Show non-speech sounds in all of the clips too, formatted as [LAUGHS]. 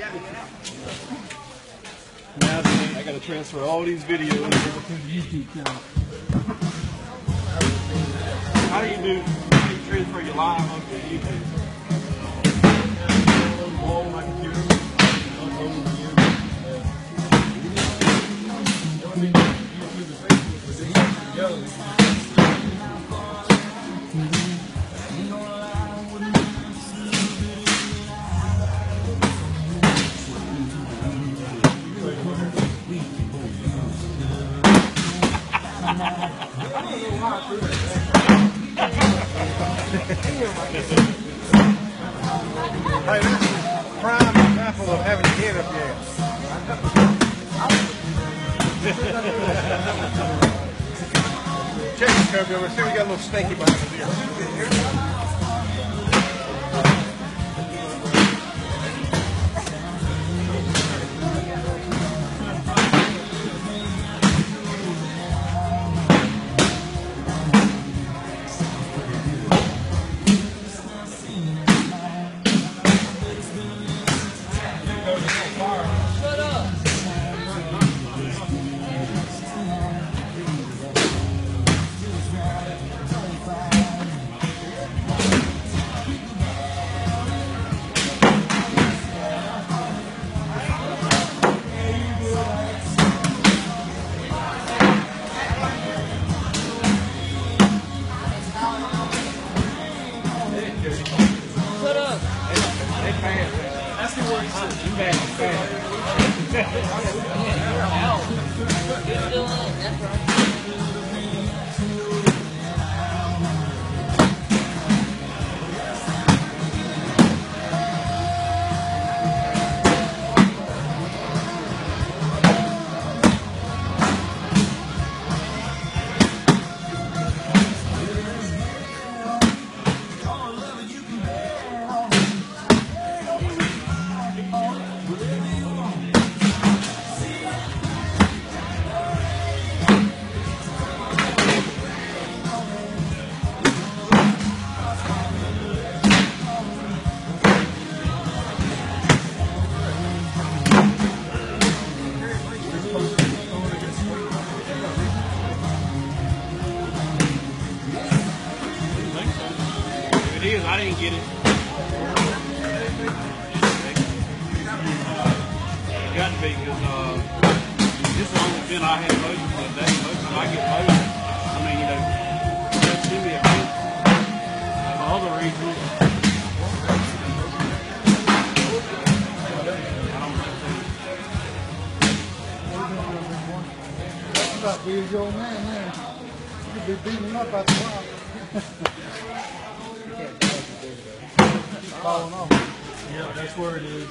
Now I got to transfer all these videos to the YouTube channel. How do you do? How do you transfer your live onto YouTube? On my computer. Hey, this is prime example of having a kid up ass. Check the curve over. See, we got a little stinky behind ear. [LAUGHS] If get it. Got to be because uh, this is the bin I had motion for the day. Most I get motion. I mean, you know, just send me a bin. For other reasons. About to be his old man. You'll be beating him up after a while. Falling off. Yeah, that's where it is.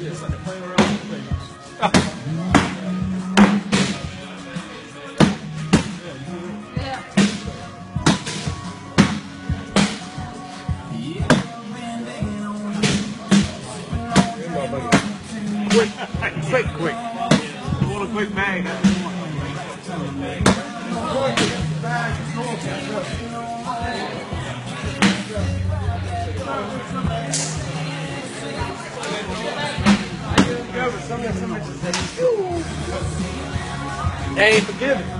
Yes, around with things. Ain't forgiving.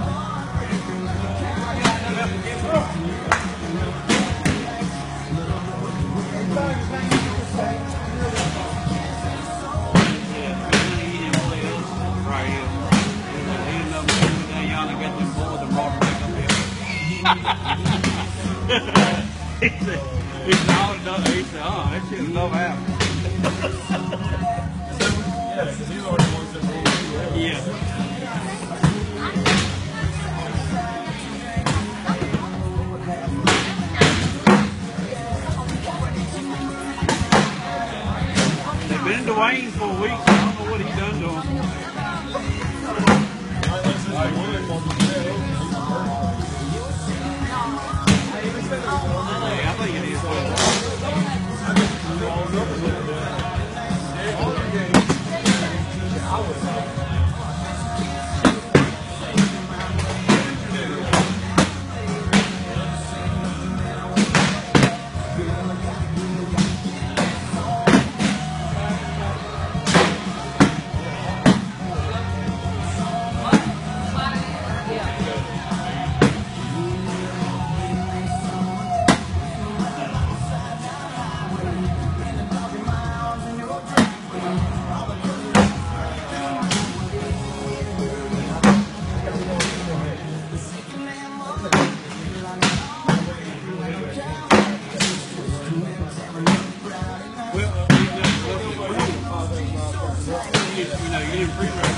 Wayne for a me free Freeman.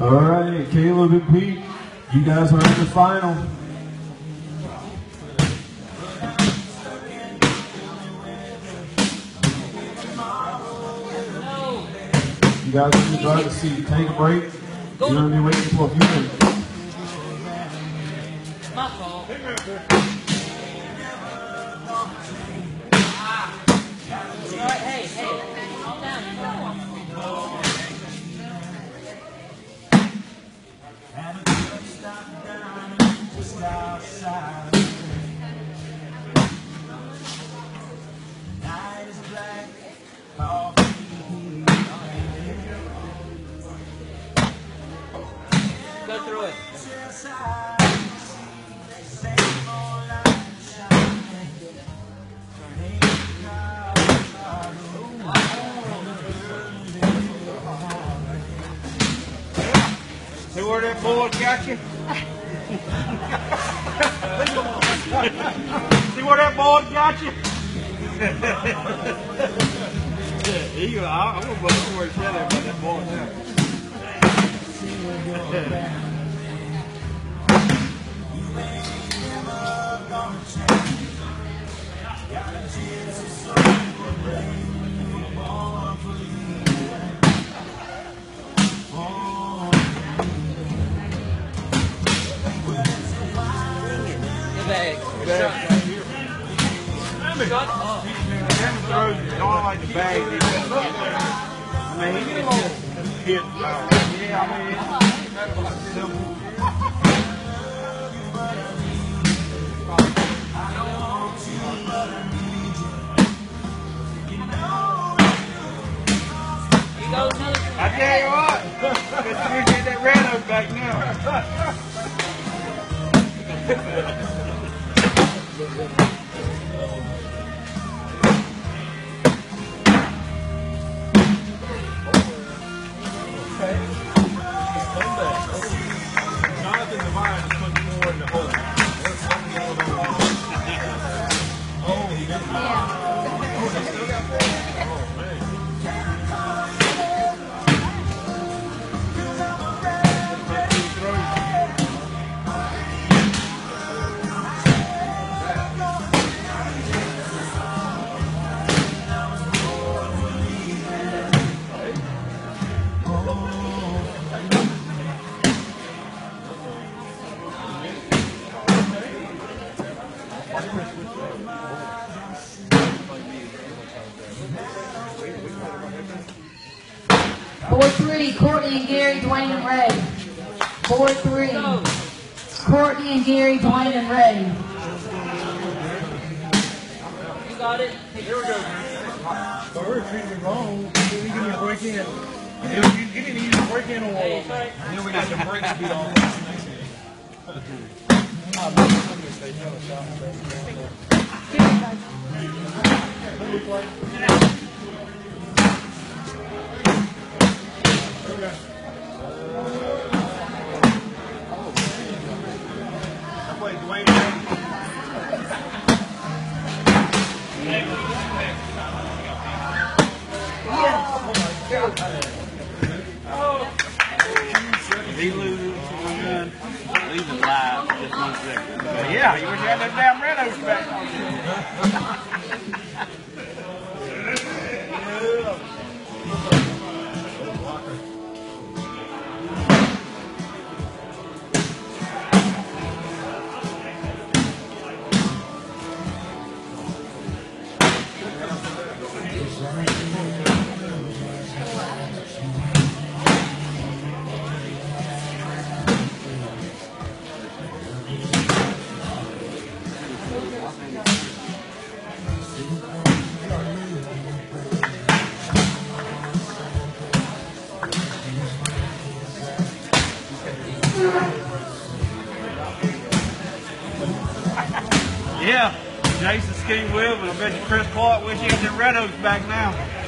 All right, Caleb and Pete, you guys are in the final. You guys in the driver's seat, take a break. You're gonna be waiting for a few minutes. See where that board got you? See where that board got you? You, I, I'm gonna words in there about that ball now. Hit. Yeah, I mean, back [LAUGHS] now. Three, Courtney and Gary, Dwayne and Ray. Four three, Courtney and Gary, Dwayne and Ray. You got it. Here we go. But we're treating it wrong. He didn't give me a break in. He didn't, he didn't even break in on Hey, wall. Then we got the brakes beat on. I played Yeah, you wish you had that damn red back. Ski but I bet you Chris Clark wish he had them Red Oaks back now.